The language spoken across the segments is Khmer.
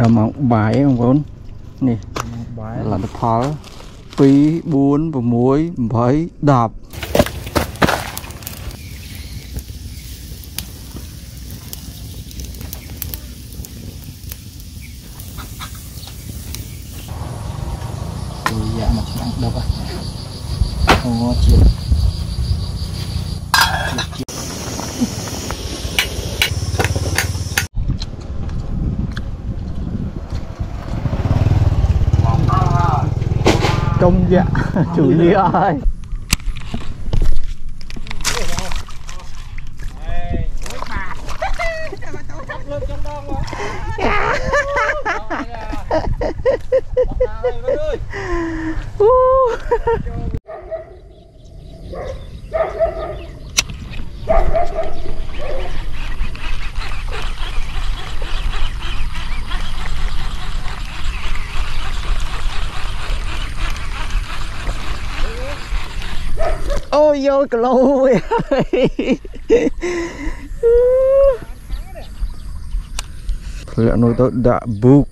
ដល់មកបាយបងប្អូននេះបាយលទ្ធផល2 4 6 8 10 យ៉ាជួយលាអើ អូយយកគីឡូវិញធ្លាក់នោះទៅដាក់ប៊ូក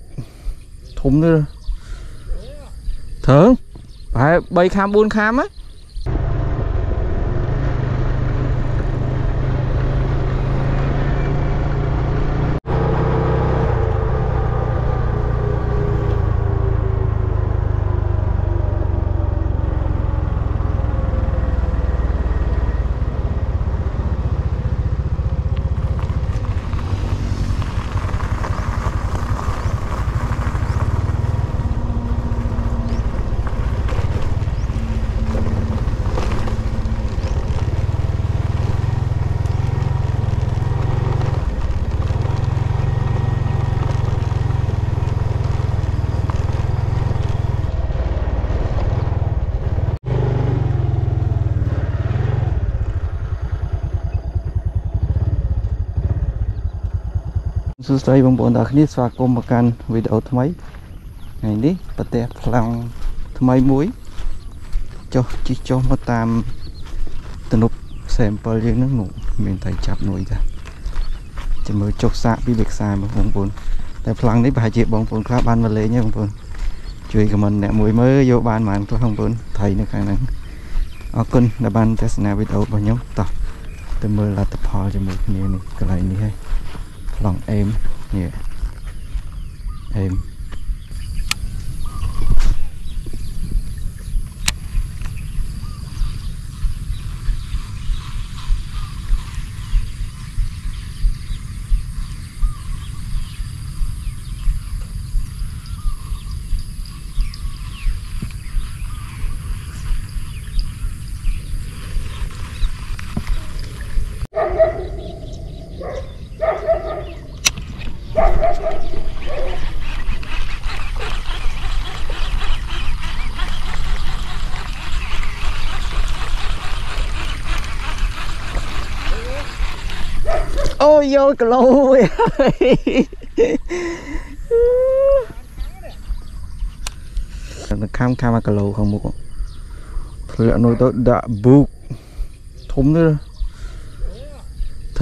ធំទៅធើងប្រហែល3ខាំ4ខាំហ៎ សួស្តីបងប្អូនទាំងគ្នាស្វាគមន៍មកកាន់វីដេអូថ្មីថ្ងៃនេះប្រទេសប្លង់ថ្មីមួយចុះជិះចុះមកតាមទំនប់ sample យើងហ្នឹងនោះមានតែចាប់នួយតាចាំមើលចុះសាកពីលេខខ្សែមកបងប្អូនតែប្លង់នេះប្រហែលជាបងប្អូនខ្លះបានមកលេងទេបងប្អូនជួយខមមិនអ្នកមួយមើលយកបានប៉ុន្មានខ្លះបងប្អូនថៃនៅខាងហ្នឹងអរគុណដែលបានទស្សនាវីដេអូរបស់ខ្ញុំតោះទៅមើលលទ្ធផលជាមួយគ្នានេះកន្លែងនេះហើយ ប្លង់អេ យយកគីឡូវិញនៅខាំខាំ1គីឡូខាងមុខធ្លាក់នោះទៅដាក់ប៊ូកធំទៅ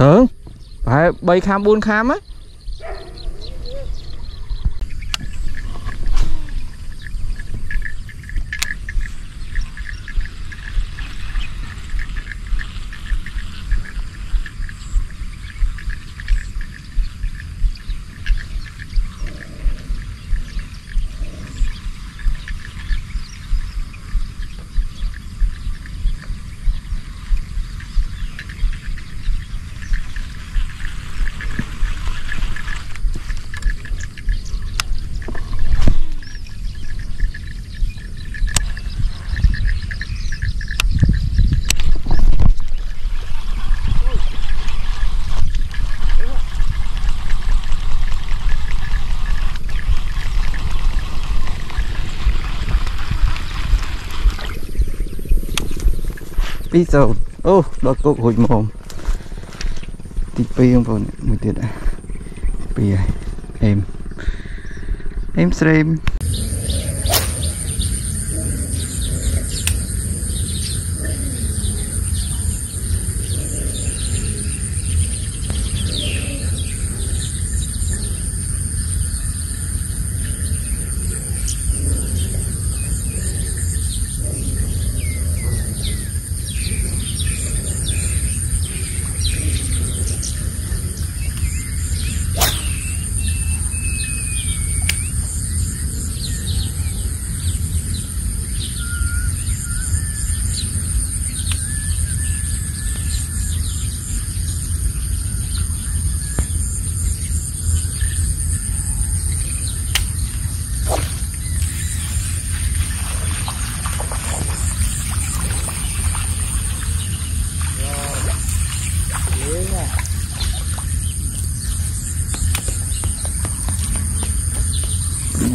ធើងប្រហែល3ខាំ4ខាំហ៎ 2 0អូដល់គុករួចមកទី2បងប្អូនមួយទៀត2ហើយអេមអេមស្រេម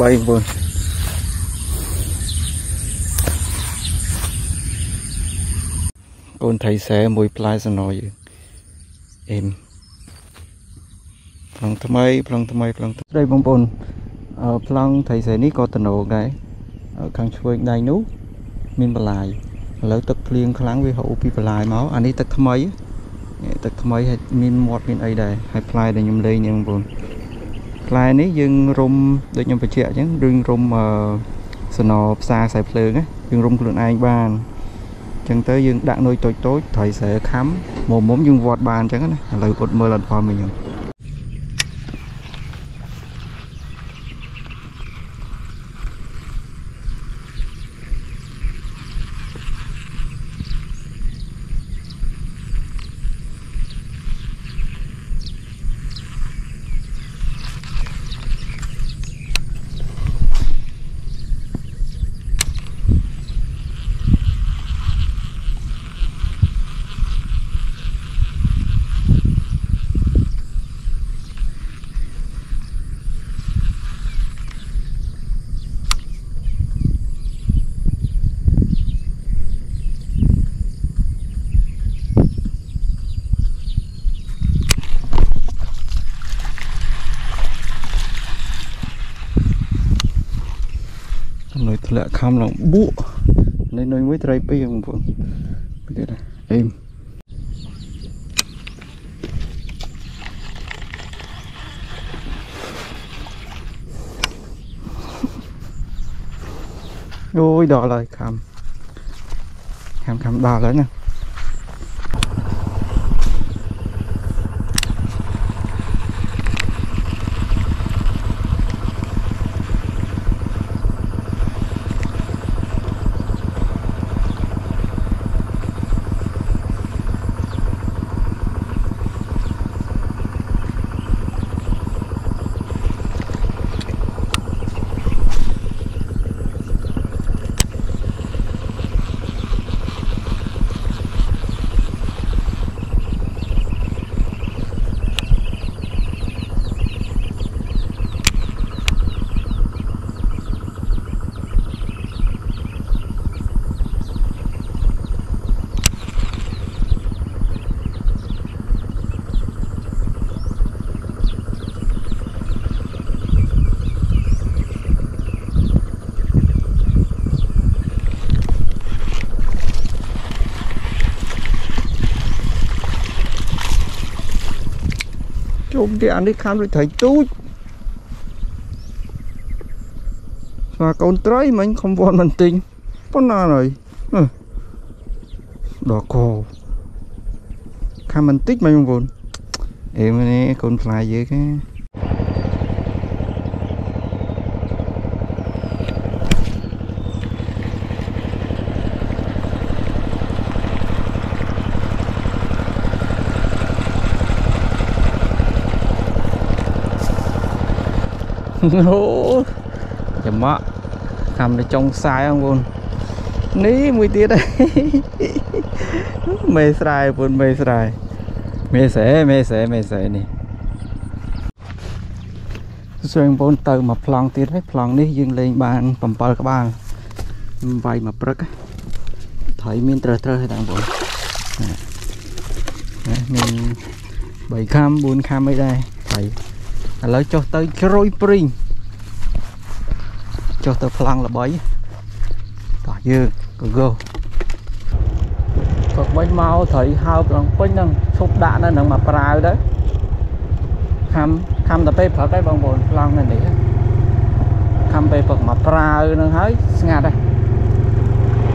3បងប្អូនកូនថៃសែមួយផ្លែសណយើងអេមប្លង់ថ្មីប្លង់ថ្មីប្លង់ស្ដីបងប្អូនអឺប្លង់ថៃសែនេះក៏តំណងដែរអឺខាងឆ្វេងដៃនោះមានបន្លាយឥឡូវទឹកភ្លៀងខ្លាំងវាហូរពីបន្លាយមកអានេះទឹកថ្មីនេះទឹកថ្មីហើយមានមាត់មានអីដែរហើយផ្លែដែលខ្ញុំលេងនេះបងប្អូន ផ្លែនេះយើងរុំដូចខ្ញុំបញ្ជាក់អញ្ចឹងរឿងរុំអឺសណផ្សារខ្សែភ្លើងណាយើងរុំខ្លួនឯងបានអញ្ចឹងទៅយើងដាក់នុយតូចតូចត្រីស្រែខំមុំមុំយើងវត្តបានអញ្ចឹងណាឥឡូវអត់មើលអត់ផលមិញហ្នឹងនុយ ធ្លាក់ខំឡើងបួកនេះនុយមួយត្រីពីរបងប្អូនទៀតណាអេមអូយដល់ហើយខំខំខំដល់ហើយណា ជុំទីអានេះខាំដូចត្រីទូចស្វាកូនត្រីមិញខំវល់មិនទិញប៉ុណ្ណាហើយអឺដល់កខាំមិនតិចមិញបងប្អូនអេមែនទេកូនផ្លាយយើងណា អូចាំមកខំទៅចុងខ្សែបងប្អូននេះមួយទៀតហើយមេស្រែបងប្អូនមេស្រែមេស្រែមេស្រែមេស្រែនេះសួរបងប្អូនទៅមកប្លង់ទៀតហើយប្លង់នេះយើងលេងបាន7ក្បាលខ្ញុំវាយមកព្រឹកត្រីមានត្រឹសត្រឹសហើយតាបងប្អូនណាមាន3ខាំ4ខាំអីដែរត្រី ឥឡូវចុះទៅជ្រោយព្រីងចុះទៅប្លង់ល្បីតោះយើងក៏ go ក៏វិញមកត្រីហើបឡើងពេញហ្នឹងឈប់ដាក់នៅនឹងមកប្រាវទៅខំខំតែពេលព្រឹកហើយបងប្អូនប្លង់នៅនេះខំពេលព្រឹកមកប្រាវហ្នឹងហើយស្ងាត់ហើយ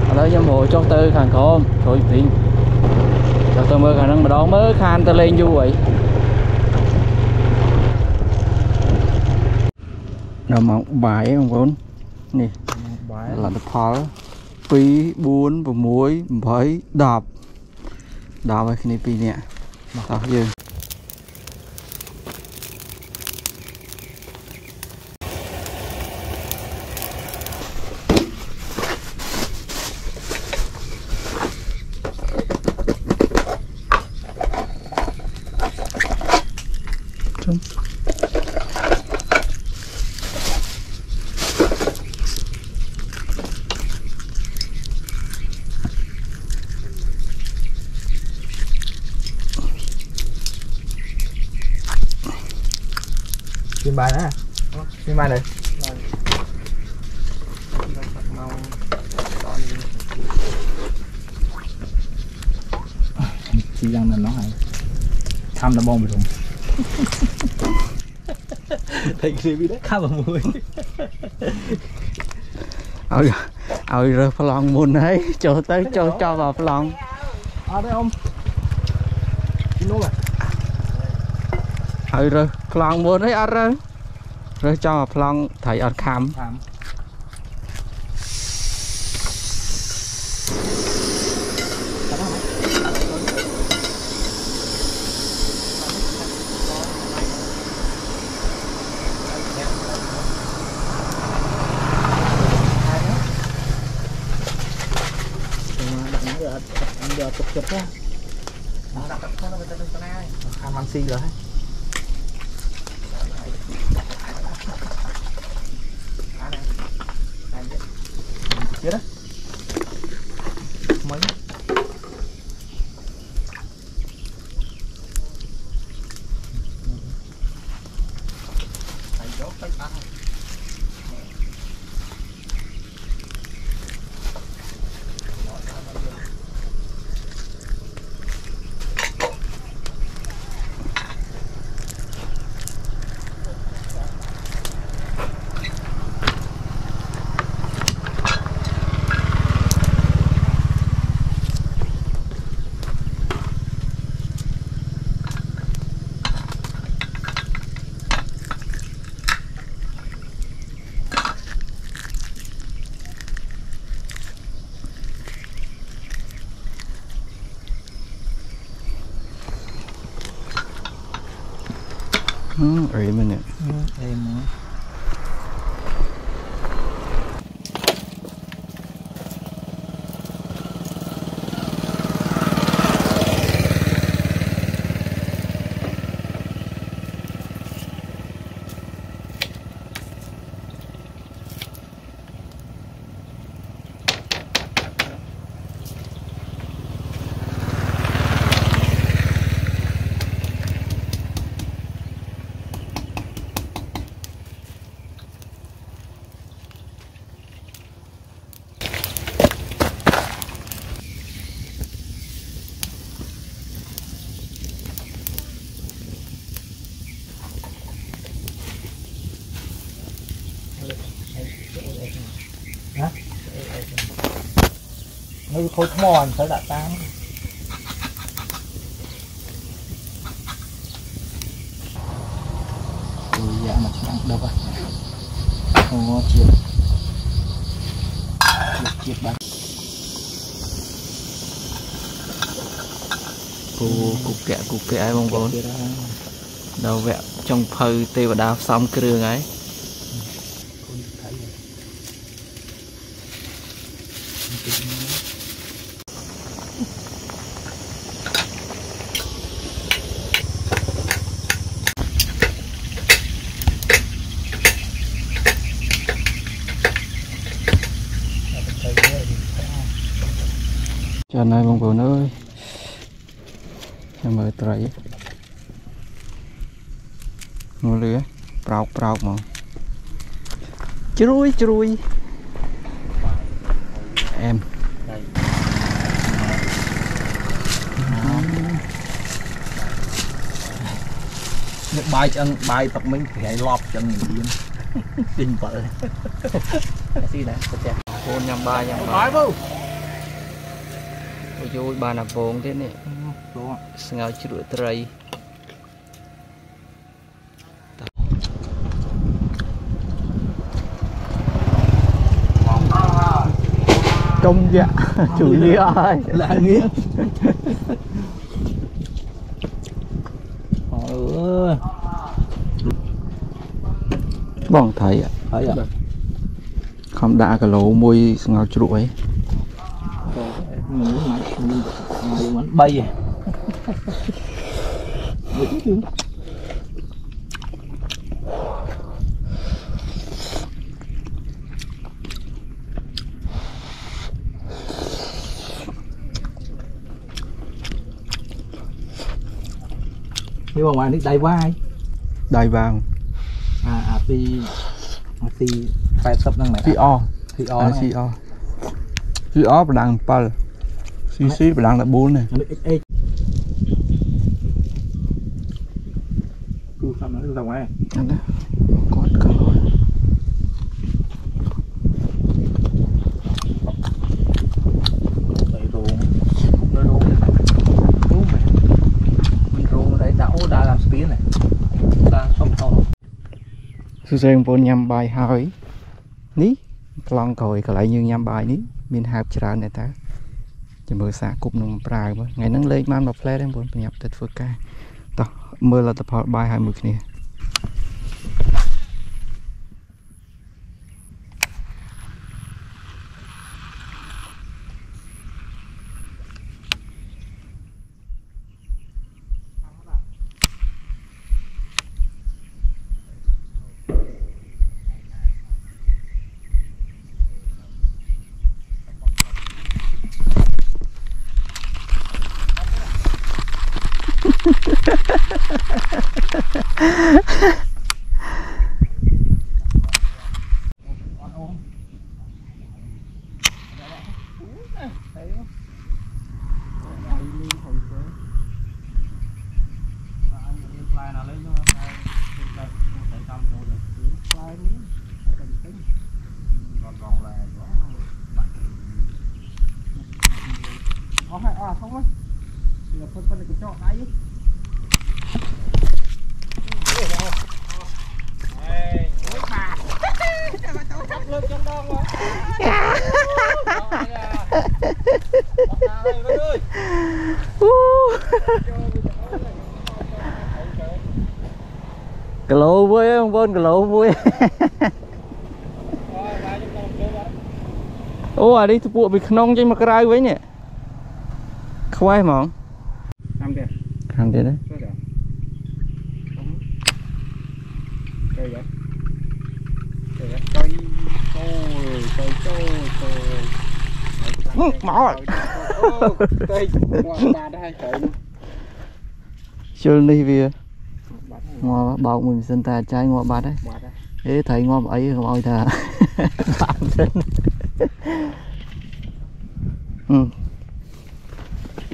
ឥឡូវខ្ញុំរកចុះទៅខាងក្រោមជ្រោយព្រីងចុះទៅមើលខាងហ្នឹងម្ដងមើលខានទៅលេងយូរហើយ ដល់មកបាយបងប្អូននេះបាយលទ្ធផល2 4 6 8 10 10ហើយគ្នាពីរនាក់តោះយើង phim bài này chỉ rằng là nó hay thăm là bom rồi thấy cái gì đấy khá vào mùi ឲ្យឲ្យរើសប្លង់មុនហើយចូលទៅចូលចោល vào ប្លង់ à đây ông Chín nốt rồi ឲ្យរើសប្លង់មុនហើយអត់រើសរើសចោល vào ប្លង់ត្រីអត់ខំ thảm giờ tục chụp á ăn ăn xi rồi chết huh? or even it nó khối mòn tới đã tám rồi dạ mặt nặng đâu à ồ chiết chiết chiết bắn គូគុកកគុកកឲ្យបងប្អូន chiết ra ដល់វគ្គចុងភៅទេវតាផ្សំគ្រឿងហើយ Hãy subscribe cho kênh Ghiền Mì Gõ Để không bỏ lỡ ចានហើយបងប្អូនអើយចាំមើលត្រីមើលលឺហ៎ប្រោកប្រោកហ្មងជ្រួយជ្រួយអែម Đây. Nước bài chân bài tập mình phải lọp chân mình điên Đinh vợ Xí nè, có chè កូនញ៉ាំបាយញ៉ាំបាយ Nói vô អូយយបានអាពងទៀតនេះ Đúng ស្ងោរជ្រក់ត្រី Công dạ ជួយលាហើយ Là nghĩa បងថៃអ่ะ Thấy à ខំដាក់គីឡូមួយស្ងោរជ្រក់អី Mình muốn mày Mình muốn mày bay à Mấy chút chưa នេះបងអានេះដៃវាយ ដៃវាង អាពីទី80ហ្នឹងមែនជីអទីអអហ្នឹងជីអជីអប្រដាំង7 CC ប្រដាំង14នេះអានេះ XX គឺសំណាទៅហ្នឹងហ៎អត់ណាគាត់ក៏ ទៅរោងនៅរោងរោងមែនមិនរោង đấy ដាក់អូដាក់ làm ស្ពានហ្នឹងដាក់សុំថោ សួស្តីបងប្អូនញ៉ាំបាយហើយនេះប្លង់ក្រោយកន្លែងយើងញ៉ាំបាយនេះមានហើបច្រើនដែរតើចាំមើលសាកគប់នឹងប្រាវមើលថ្ងៃហ្នឹងលេខបានមួយផ្លែដែរបងប្អូនប្រញាប់ទៅធ្វើការតោះមើលលទ្ធផលបាយហើយមួយគ្នា អត់អូនផ្លែណាលេងនោះផ្លែផ្លែផ្លែតាមចូលដល់ផ្លែនេះតែទិញរត់រងឡើងបាក់ អស់ហើយអស់ធំហ្នឹងវាផុតផុតកញ្ចក់ដៃលើកចំដងមកអើយគីឡូមួ យឯងបងប្អូនគីឡូមួយអូអានេះពួកពីក្នុងចេញមកក្រៅវិ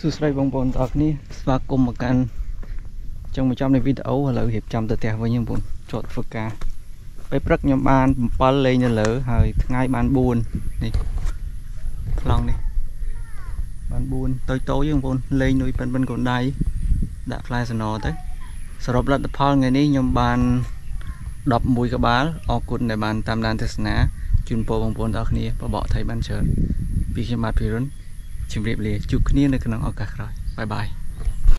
សួស្តីបងប្អូនទាំងអស់គ្នាស្វាគមន៍មកកាន់ចុងបញ្ចប់នៃវីដេអូឥឡូវរៀបចំទៅផ្ទះវិញបងប្អូនជាប់ធ្វើការពេលព្រឹកខ្ញុំបាន7លេងនៅលើហើយថ្ងៃបាន4នេះខ្លងនេះបាន4តូចតូចបងប្អូនលេងនុយប៉ិនប៉ិនកូនដៃដាក់ផ្លែសណទៅសរុបលទ្ធផលថ្ងៃនេះខ្ញុំបាន11ក្បាលអរគុណដែលបានតាមដានទស្សនាជូនពរបងប្អូនទាំងអស់គ្នាបបកថៃបានច្រើនពីខ្ញុំបាទភិរុន ជម្រាបលាជួបគ្នានៅក្នុងឱកាសក្រោយបាយបាយ